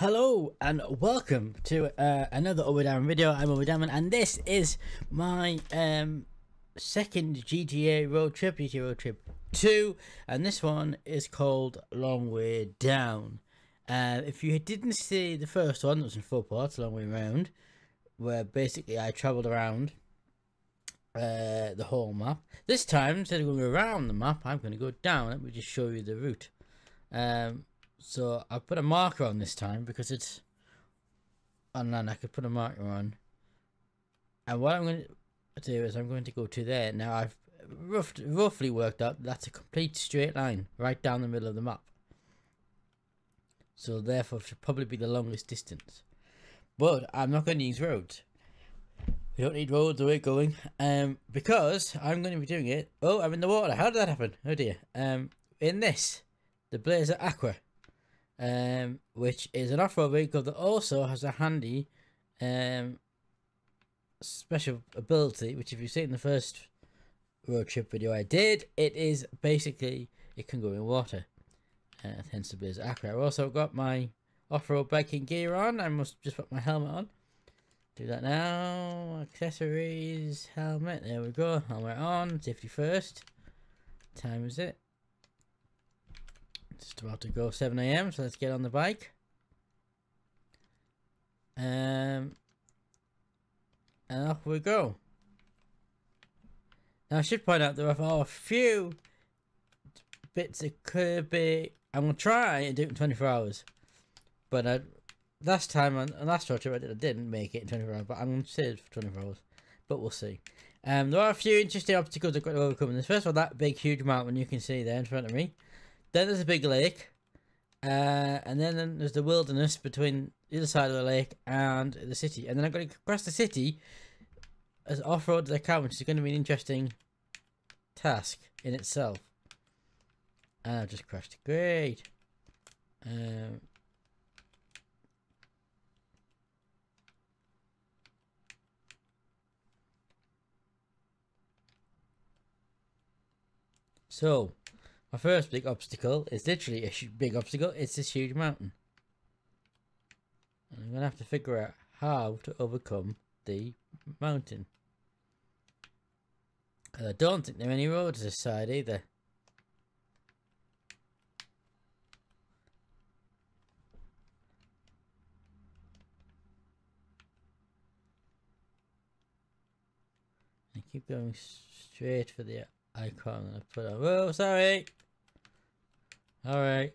Hello and welcome to uh, another Obi video. I'm Obi and this is my um, second GTA road trip, GTA road trip 2 and this one is called Long Way Down. Uh, if you didn't see the first one, it was in four parts, Long Way Round, where basically I travelled around uh, the whole map. This time, instead of going around the map, I'm going to go down. Let me just show you the route. Um, so I put a marker on this time because it's and then I could put a marker on. And what I'm going to do is I'm going to go to there. Now I've rough, roughly worked out that's a complete straight line right down the middle of the map. So therefore it should probably be the longest distance. But I'm not going to use roads. We don't need roads the way going. Um, because I'm going to be doing it. Oh, I'm in the water. How did that happen? Oh dear. Um, in this, the Blazer Aqua um, which is an off-road vehicle that also has a handy um, special ability, which if you've seen the first road trip video I did, it is basically, it can go in water. Uh, hence the Blazer Aqua. I've also got my off-road biking gear on. I must just put my helmet on. Do that now. Accessories, helmet. There we go. Helmet on. Safety first. Time is it? It's about to go 7 a.m. So let's get on the bike. Um, and off we go. Now I should point out there are a few bits it could be. I'm gonna try and do it in 24 hours, but I, last time on, last road trip I, did, I didn't make it in 24 hours. But I'm gonna say it for 24 hours, but we'll see. Um, there are a few interesting obstacles I've got to overcome. This first of all, that big huge mountain you can see there in front of me. Then there's a big lake. Uh, and then there's the wilderness between the other side of the lake and the city. And then I've got to cross the city as off-road as I can, which is going to be an interesting task in itself. And I've just crashed. Great. Um, so, my first big obstacle is literally a big obstacle. It's this huge mountain. And I'm going to have to figure out how to overcome the mountain. Because I don't think there are any roads this side either. I keep going straight for the icon I put on. Whoa, sorry! Alright.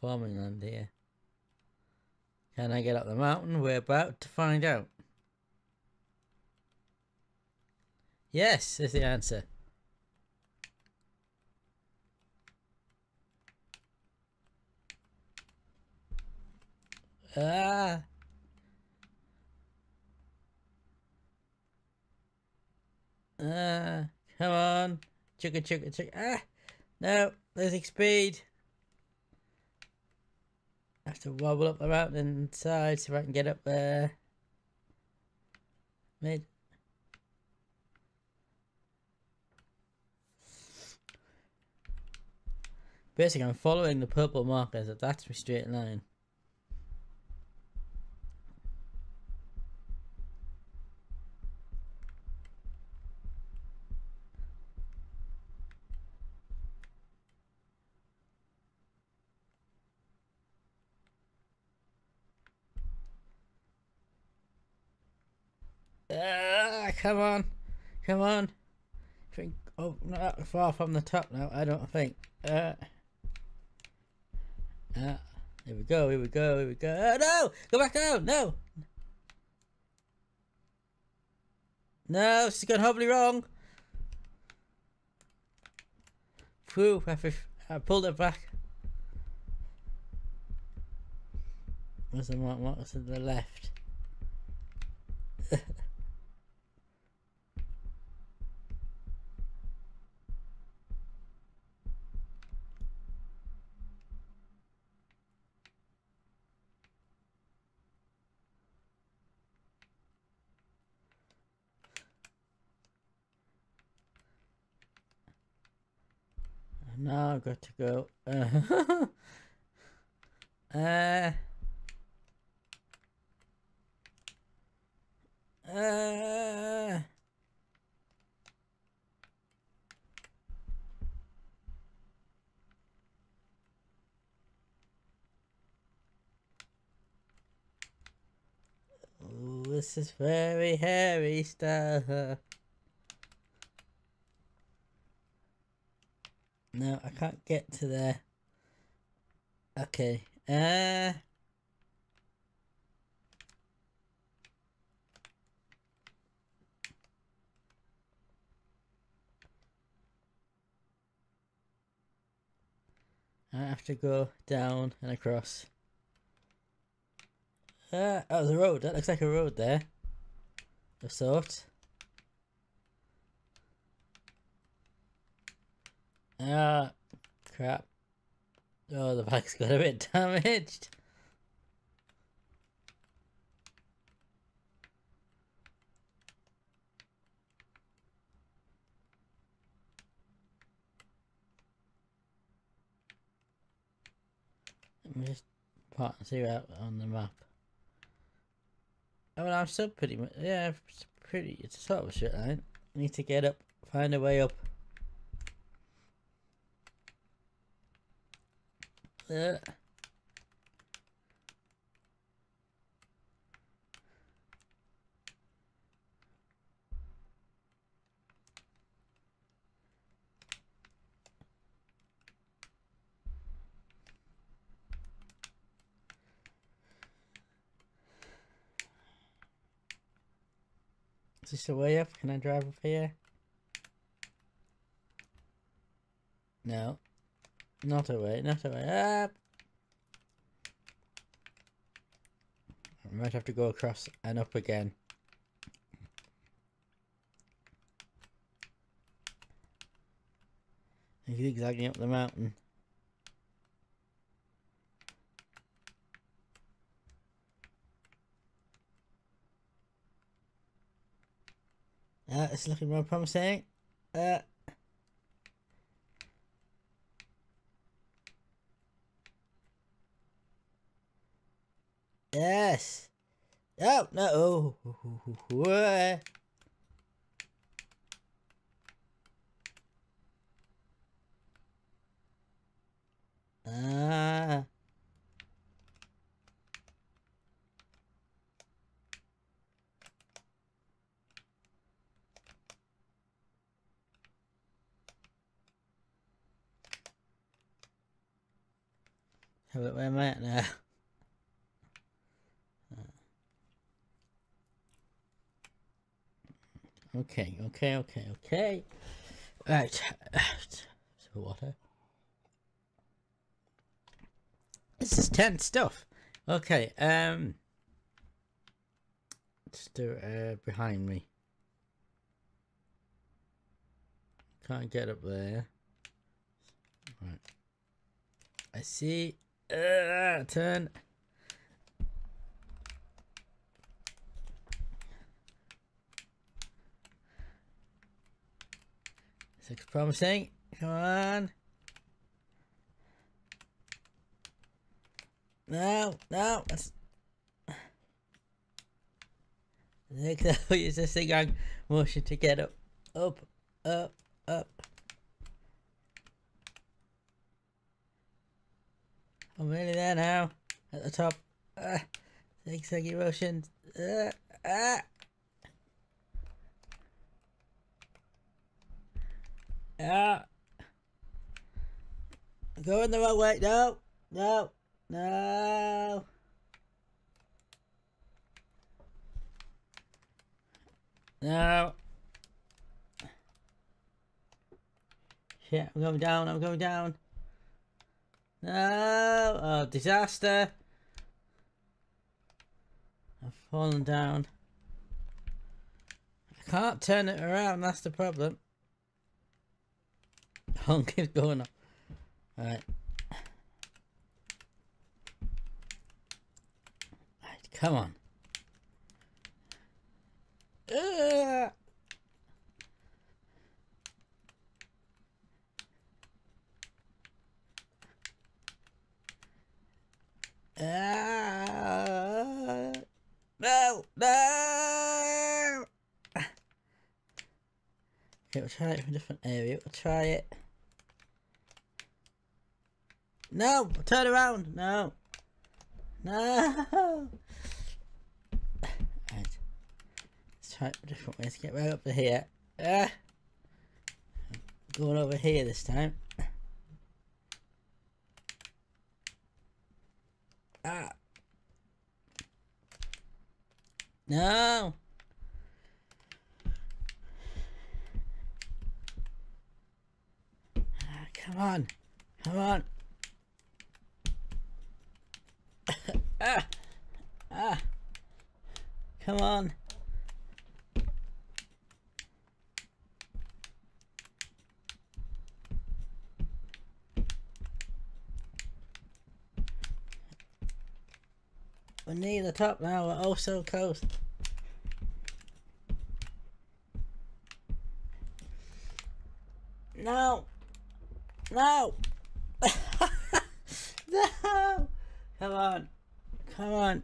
Farming land here. Can I get up the mountain? We're about to find out. Yes, is the answer. Ah! Uh, come on. Chugga chugga chugga. Ah! No, losing speed. I have to wobble up the mountain side so I can get up there. Mid. Basically, I'm following the purple markers. That's my straight line. Uh, come on. Come on. Think, oh, not far from the top now, I don't think. Uh, uh, here we go, here we go, here we go. Oh, no! Go back down! No! No, she's gone horribly wrong. Phew, I pulled it back. What's the mark? What's the left? Now I've got to go. Uh, uh, uh, this is very hairy stuff. No, I can't get to there. Okay. Uh I have to go down and across. Uh, oh, the road. That looks like a road there. Of sorts. Ah, crap. Oh, the bike's got a bit damaged. Let me just part and see out on the map. I mean, I'm still pretty much, yeah, it's pretty, it's sort of a shit line. I need to get up, find a way up. Uh. Is this a way up? Can I drive up here? No. Not a way, not a way up. I might have to go across and up again. Zigzagging up the mountain. Uh, it's looking more promising. Uh, yes. Oh, no. Oh. Ah. Where am I at now? Okay, okay, okay, okay. Right. Some water. This is tense stuff. Okay, um just do uh behind me. Can't get up there. Right. I see. Uh, turn. This looks promising. Come on. No, no. That's... Look, use this thing on motion to get up, up, up, up. I'm really there now. At the top. Ah, zigzaggy motions. Ah, ah. Ah. Going the wrong way. No. No. No. No. Shit, I'm going down, I'm going down. No! Oh, disaster! I've fallen down. I can't turn it around, that's the problem phone keeps going up. Alright. Alright, come on. Ugh. No, no. We'll try it from a different area. We'll try it. No, turn around. No. No. Right. Let's try different way. Let's get right up to here. Ah. Going over here this time. Ah. No. Ah, come on. Come on. Ah. Ah. Come on. We're near the top now, we're oh so close. No! No! no! Come on. Come on.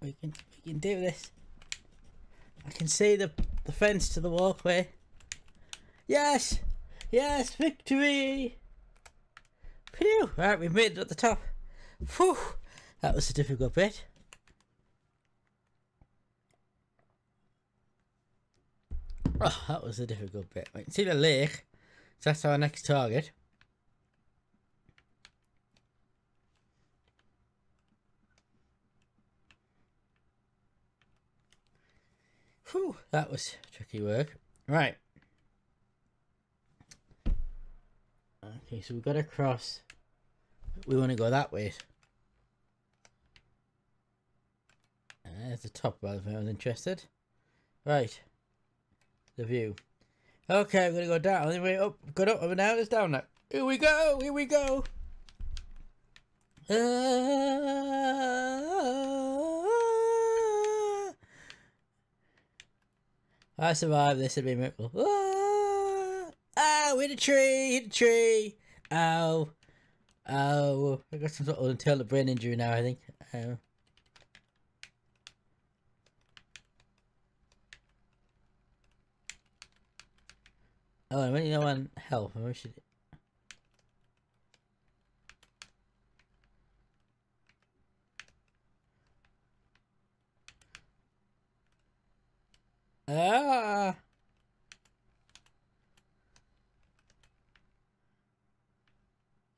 We can we can do this. I can see the the fence to the walkway. Yes! Yes, victory! Phew! Right, we've made it at the top. Phew! That was a difficult bit. Oh, that was a difficult bit. We can see the lake. So that's our next target. Whew, that was tricky work. Right. Okay, so we've got to cross. We want to go that way. And there's the top bar if anyone's interested. Right. The view. Okay, I'm gonna go down. Anyway, up, got up, and now it's down now. Here we go, here we go. Ah, I survived this, would be a miracle. Ah, oh, hit a tree, hit a tree. Ow. Oh, I got some sort of internal brain injury now, I think. Oh. Oh, I really don't want help. Maybe we should. Ah.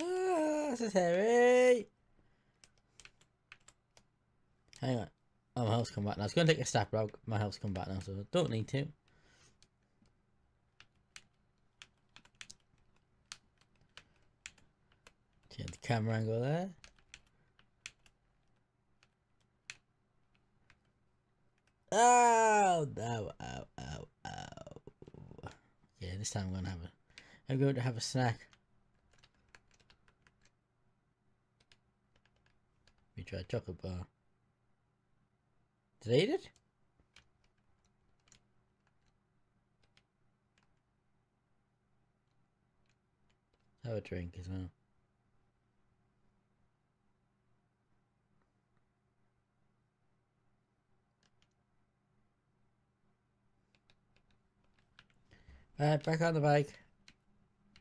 Ah, this is heavy. Hang on. Oh, my health's come back now. I was going to take a step, but my health's come back now, so I don't need to. Change the camera angle there. Oh, oh, oh, oh no, ow, ow, ow. Yeah, this time I'm to have a, I'm going to have a snack. We try chocolate bar. Did I eat it? Have a drink as well. Alright, back on the bike.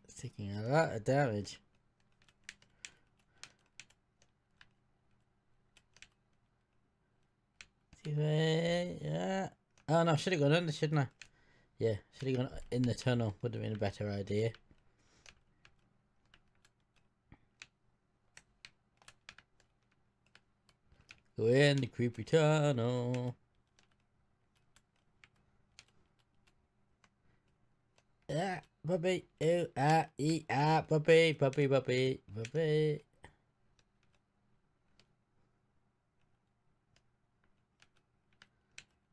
It's taking a lot of damage. Yeah. Oh no, should have gone under, shouldn't I? Yeah, should have gone in the tunnel. Would have been a better idea. Go in the creepy tunnel. Ah, puppy. Ooh, ah, ee, ah, puppy, puppy, puppy, puppy.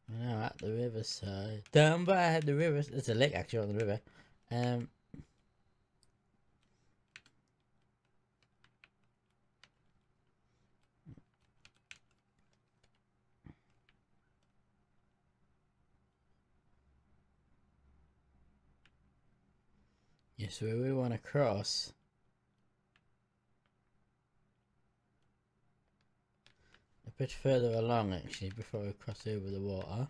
Now at the riverside. Down by the river. There's a lake actually on the river. Um. We, we want to cross. A bit further along actually before we cross over the water.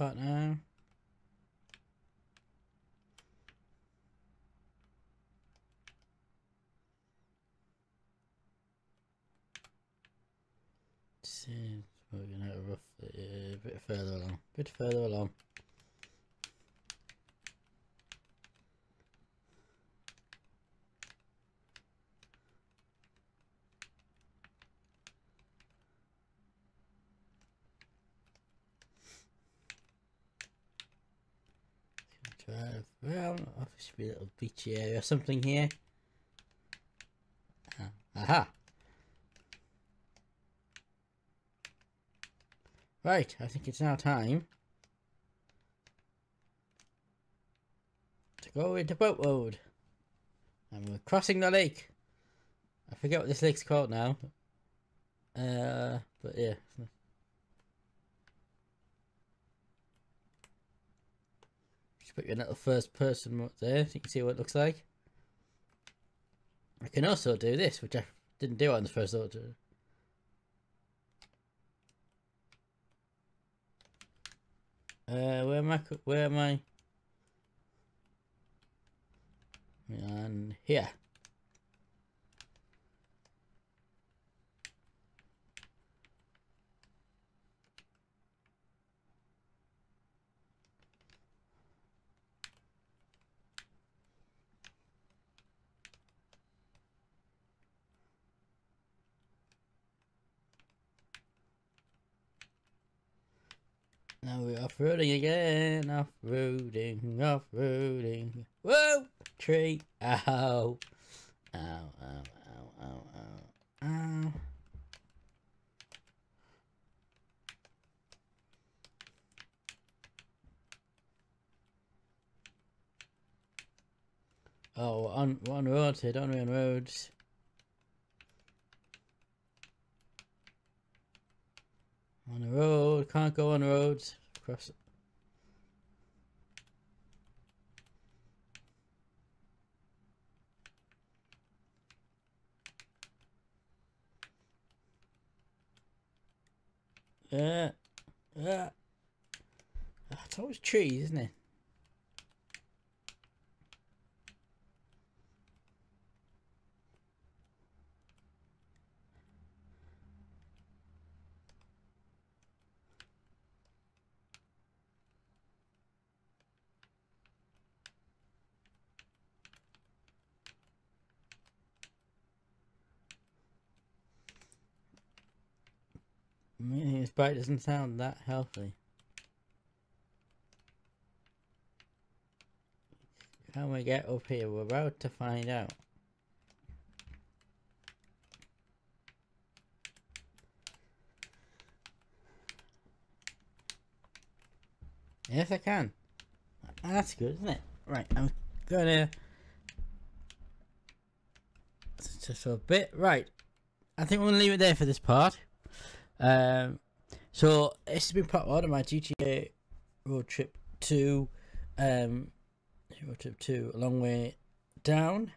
I'm in the right part now. See, we're gonna roughly a uh, bit further along, a bit further along. Drive should be a little beachy area or something here. Ah, aha! Right, I think it's now time to go into boat mode. And we're crossing the lake. I forget what this lake's called now. Uh, but yeah. Put your little first person there so you can see what it looks like. I can also do this, which I didn't do on the first order. Uh, where am I? Where am I? And here. Now we're off-roading again, off-roading, off-roading. Whoa! Tree! Ow! Ow, ow, ow, ow, ow, ow. Oh, on, on roads don't we, on roads? On the road, can't go on roads. Cross Yeah, yeah. Ah, It's always trees, isn't it? Bite doesn't sound that healthy. Can we get up here? We're about to find out. Yes, I can. That's good, isn't it? Right, I'm gonna just a bit. Right, I think gonna leave it there for this part. Um, so this has been part one of my GTA road trip to um, road trip to a long way down,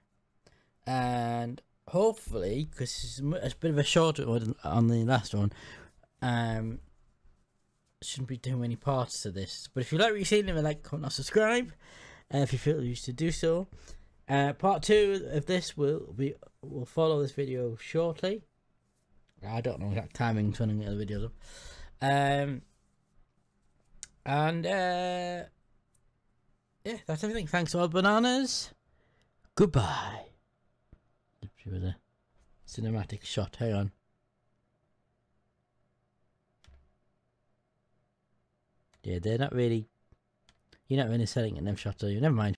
and hopefully, because it's, a bit of a shorter one on the last one, um, shouldn't be too many parts to this. But if you like what you see, leave a like, comment, or subscribe. Uh, if you feel you should do so. Uh, part two of this will be will follow this video shortly. I don't know exact timing when I get the videos up. Um, and uh, yeah, that's everything. Thanks all bananas. Goodbye. With a cinematic shot. Hang on. Yeah, they're not really. You're not really selling in them shots, are you? Never mind.